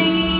You.